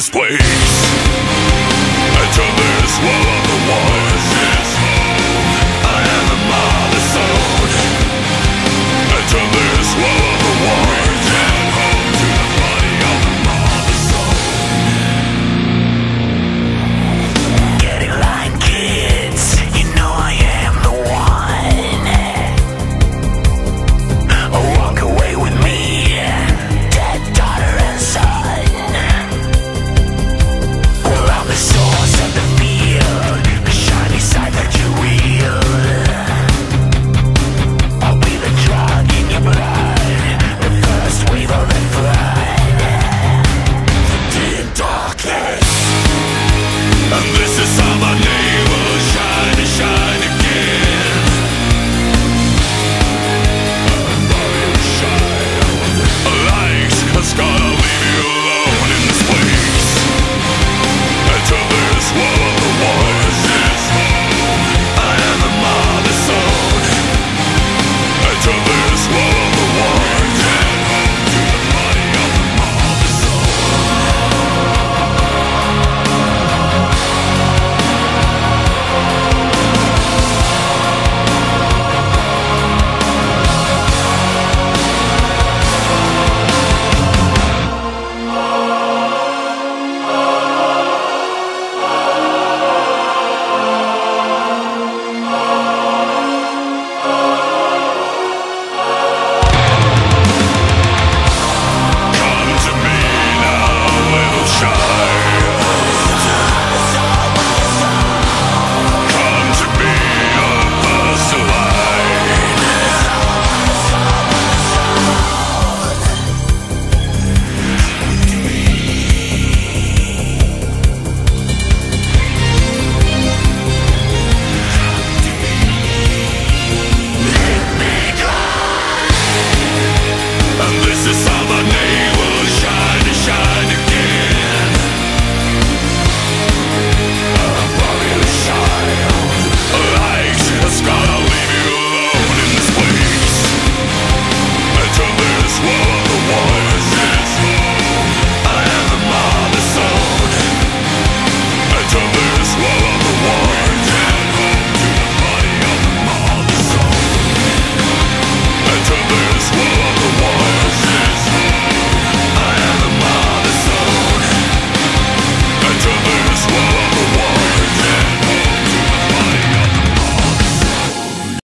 this place.